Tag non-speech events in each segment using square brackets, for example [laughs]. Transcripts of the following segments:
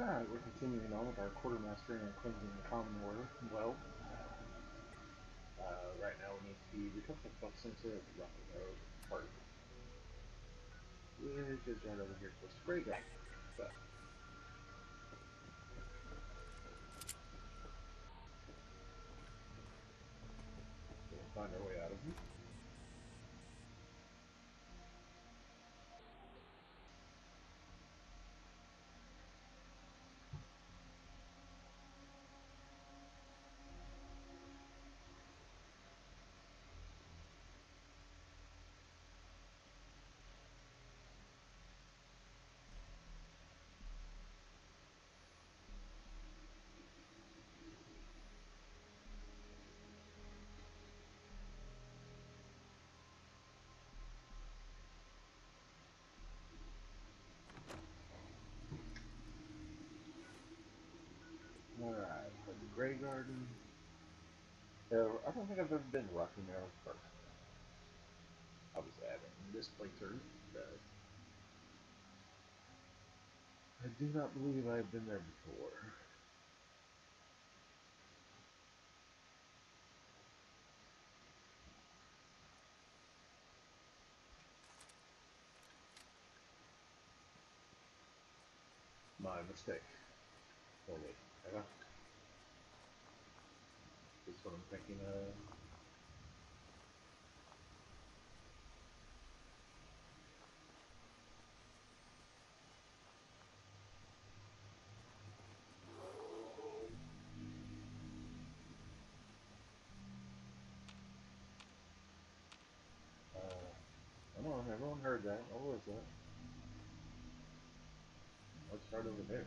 Alright, we're continuing on with our quartermaster and cleansing the common order. Well, uh, right now we need to recover the flux sensor at the Rocky Road. Which is right over here close spray Graveyard. So, we'll find our way out of here. Garden. Uh, I don't think I've ever been to Rocky Mountain Park. Obviously, I haven't in this playthrough, but I do not believe I've been there before. My mistake. Oh wait, yeah. Thinking of. Uh, come on, everyone heard that. What was that? Let's start over there.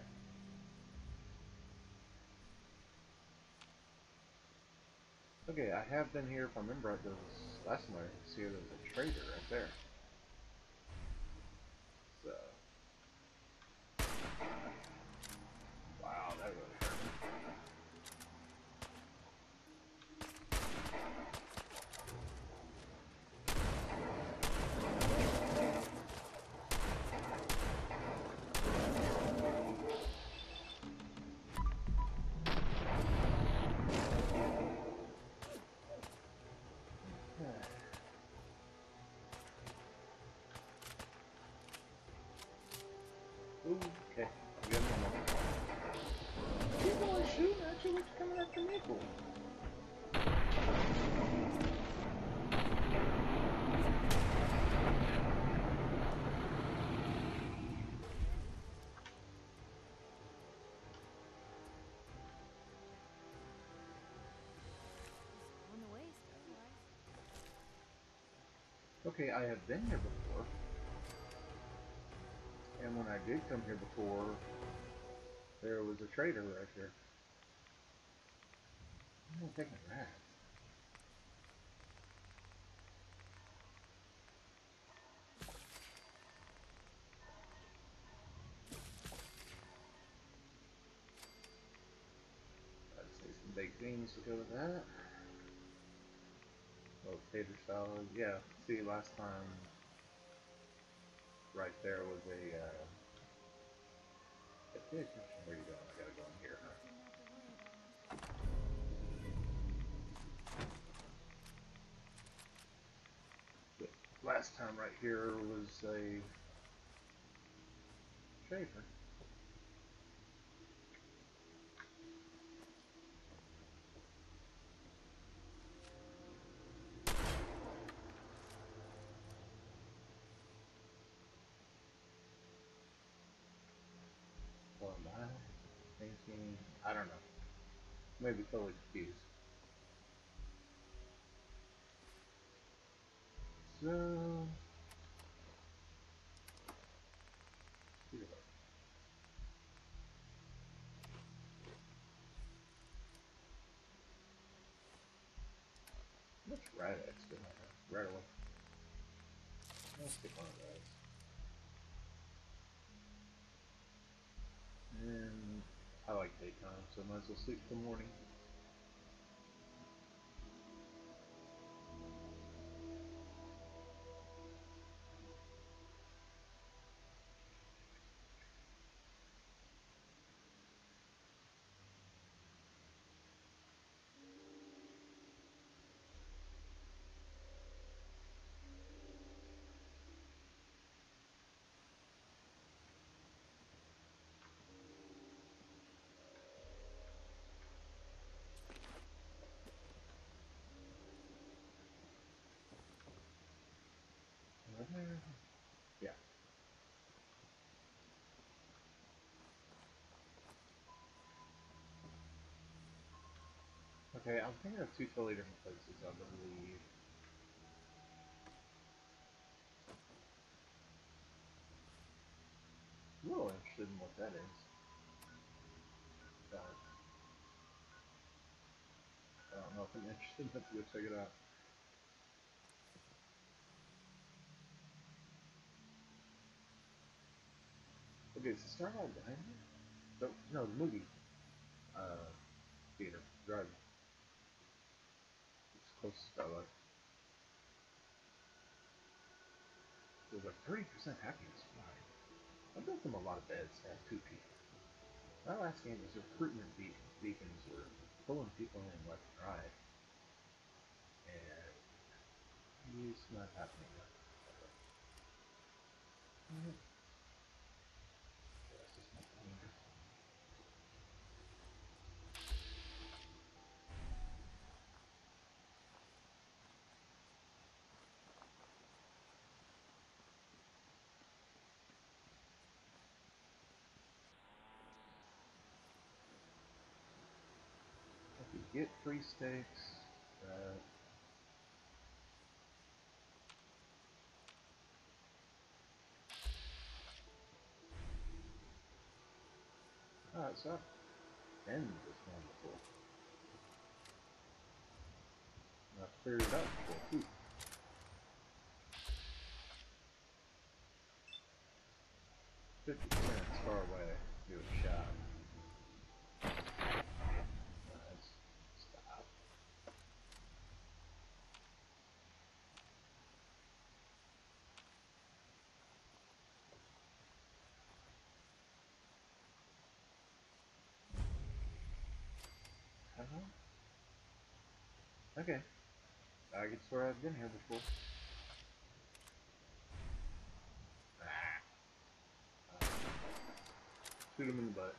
Okay, I have been here, if I remember right, there last time I see there was a trader right there. Coming after me for? Okay, I have been here before. And when I did come here before, there was a trader right here. Say some baked beans to go with that. Oh, tater salad. Yeah, see, last time, right there was a, uh, pay attention where you going. I gotta go last time right here was a shaver. Well, am I thinking? I don't know. Maybe totally confused. So. here. Which rat X do I have? Let's pick one of those. And I like daytime, so I might as well sleep till morning. Okay, I'm thinking of two totally different places, I believe. I'm a little interested in what that is. But I don't know if I'm interested enough to go check it out. Okay, so Starlight Diner? So, no, the movie. Uh, theater. Drive. It's close to Starlight. There's a 30% happiness flag. I built them a lot of beds have two people. My last game was recruitment be- beacons were pulling people in left and right. And it's not happening now. Mhm. That's just not coming in. If you get free steaks, uh, Alright, so end is wonderful. And I've it food. Fifty Okay. I can swear I've been here before. [sighs] Shoot him in the butt.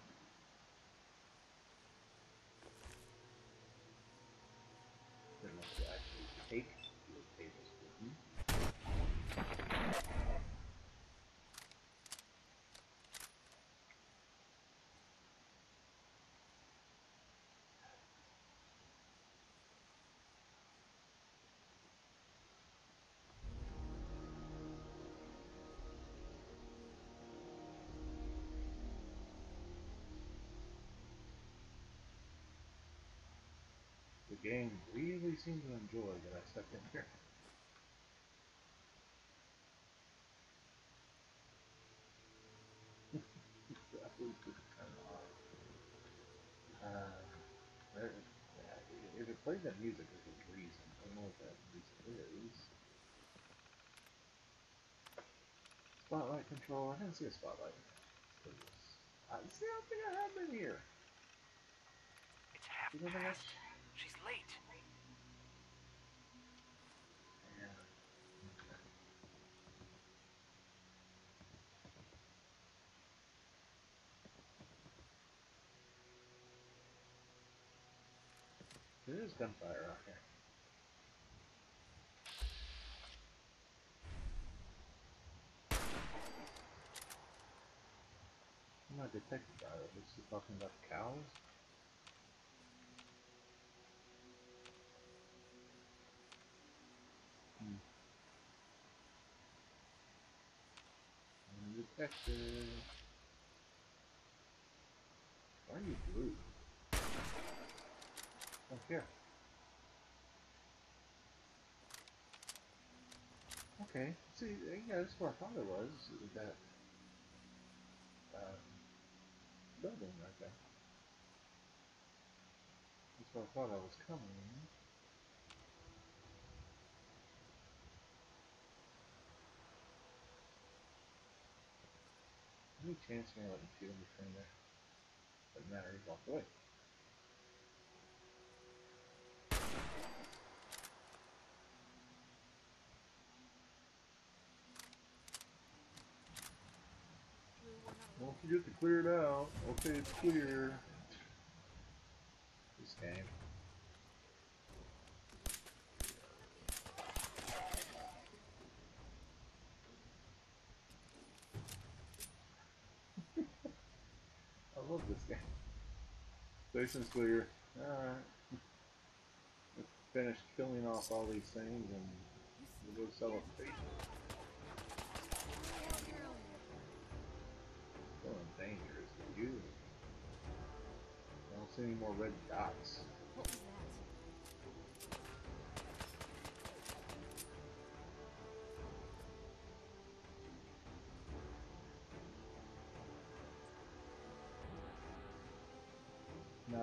Game really seemed to enjoy that I stepped in here. that was [laughs] just kind of odd. Uh, yeah, if it plays that music, there's a reason. I don't know what that reason is. Spotlight control. I didn't see a spotlight. I see. I think I have been here. It's half past. She's late. There is gunfire out here. I'm not detected by it. Is talking about cows? I'm. Why are you blue? Don't care. Okay. See, yeah, that's what I thought it was. That uh, building right there. That's what I thought I was coming. Any chance gonna let me shoot him between there? Doesn't matter, he walked away. Drew, we're not Don't forget to clear it out. Okay, it's clear. This game. Love this game. Station's clear. Alright. finish killing off all these things and we'll go celebrate. Still in danger is you. I don't see any more red dots.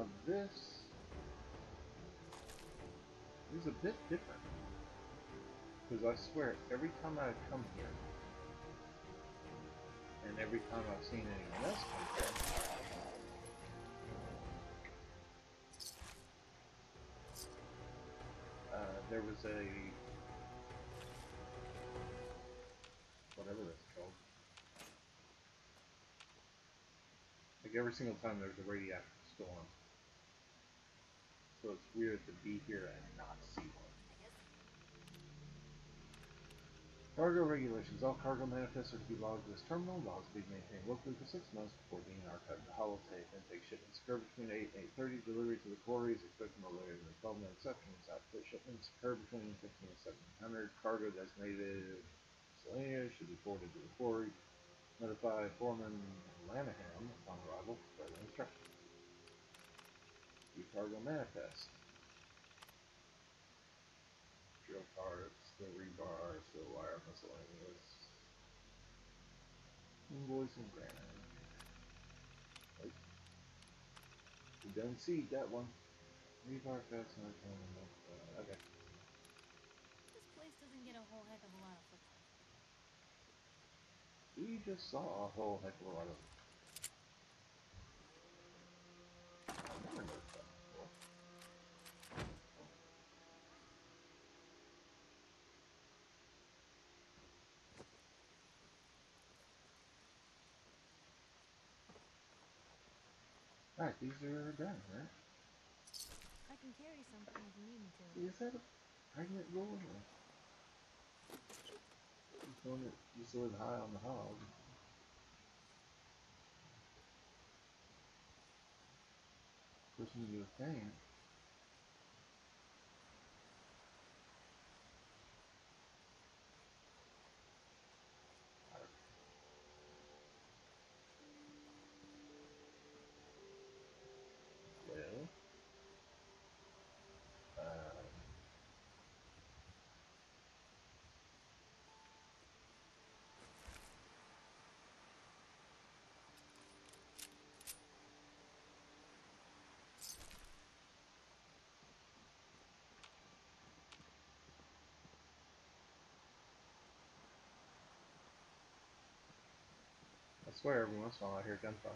Now this is a bit different. Because I swear, every time I come here, and every time I've seen anyone else come here, uh, there was a whatever that's called. Like every single time there's a radioactive storm. So it's weird to be here and not see one. Cargo regulations. All cargo manifests are to be logged to this terminal. Logs be maintained locally for six months before being archived to holotape. Intake shipments occur between 8 and 8.30. Delivery to the quarry is expected no later than 12 minutes exceptions. Output shipments occur between 15 and 1700. Cargo designated miscellaneous should be forwarded to the quarry. Notify Foreman Lanahan upon arrival for further instructions. View cargo manifest. Drill parts, steel rebar, steel wire, miscellaneous. Invoice and granite. Nope. We done see that one. Rebar, fastener, uh, okay. This place doesn't get a whole heck of a lot of foot. We just saw a whole heck of a lot of. I've never noticed that before. Alright, these are done, right? I can carry something if you need me to. Is that a pregnant bull? or Just one that just live high on the hog. Pushing you a thing. Well, um, I swear every once in a while I hear gunfire.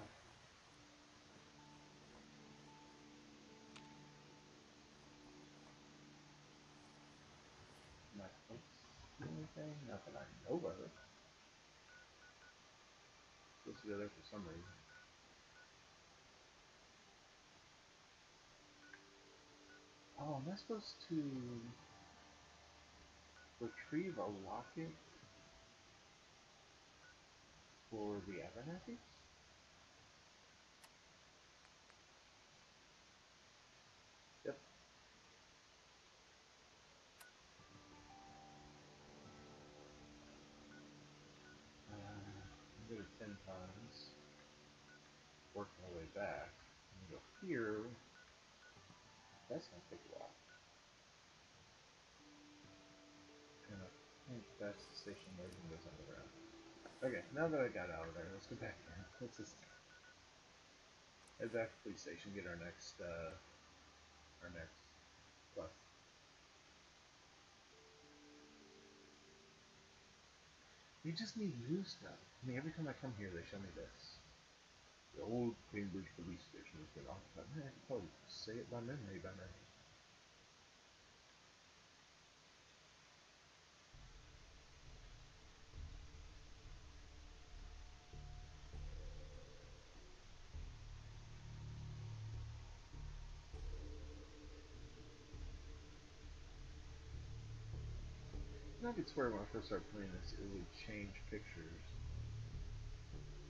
Do anything? Not that I know of. Supposed to go there for some reason. Oh, am I supposed to retrieve a locket for the Abernathy? Yep. Uh, go to ten times. Work my way back. And go here. That's gonna take a while. And I think that's the station where everything goes underground. Okay, now that I got out of there, let's go back there. Let's just head back to the police station, get our next uh our next quest. We just need new stuff. I mean every time I come here they show me this. The old Cambridge police station has been occupied. I can probably say it by memory by now. Could swear when I first started playing this, it would change pictures.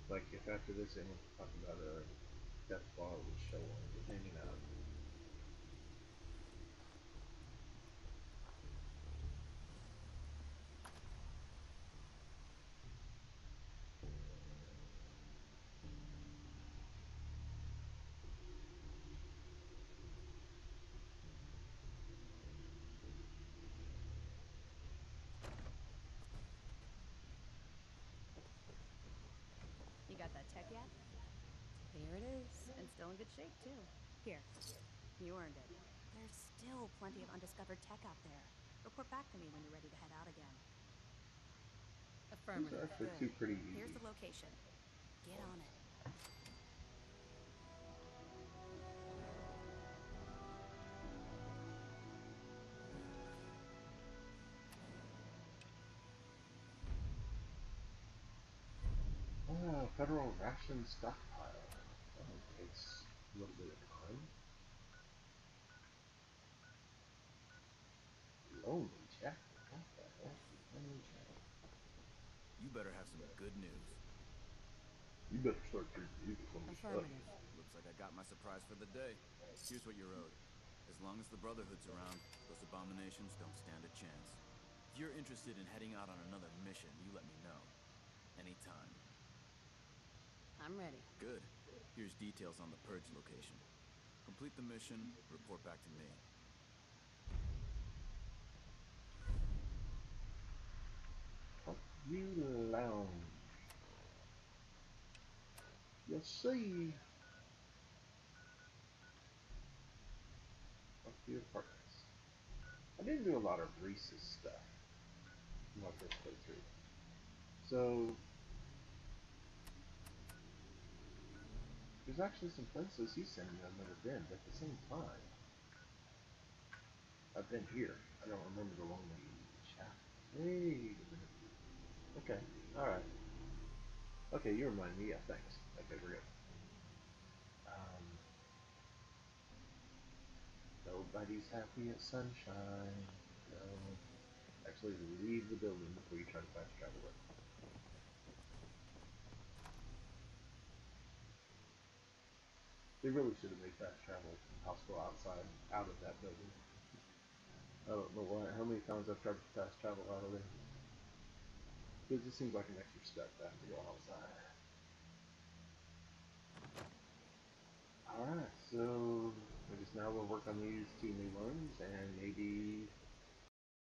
Like if after this it went to talk about a death ball, it would show one just hanging out. that tech yet? Here it is, and still in good shape, too. Here, you earned it. There's still plenty of undiscovered tech out there. Report back to me when you're ready to head out again. These are Affirmative. actually Good. two pretty easy. Here's the location. Get on it. Ah, federal ration stockpile. That takes a little bit of time. Lonely Chapel. What the heck? Lonely Chapel. You better have some good news. You better start your music on your stuff. Looks like I got my surprise for the day. Here's what you're owed. As long as the Brotherhood's around, those abominations don't stand a chance. If you're interested in heading out on another mission, you let me know. Anytime. I'm ready. Good. Here's details on the Purge location. Complete the mission, report back to me. Fuck you lounge. You'll see. Fuck you apartments. I didn't do a lot of Rhys's stuff playthrough. So there's actually some places he's sending me I've never been, but at the same time I've been here. I don't remember the chapter. Wait a minute. Okay, alright. Okay, you remind me, yeah, thanks. Okay, we're good. Um, nobody's happy at sunshine. No. Actually, leave the building before you try to fast travel it. They really should have made fast travel possible outside, out of that building. I don't know why, how many times I've tried to fast travel out of there. It just seems like an extra step to have to go outside. Alright, so I guess now we'll work on these two new ones and maybe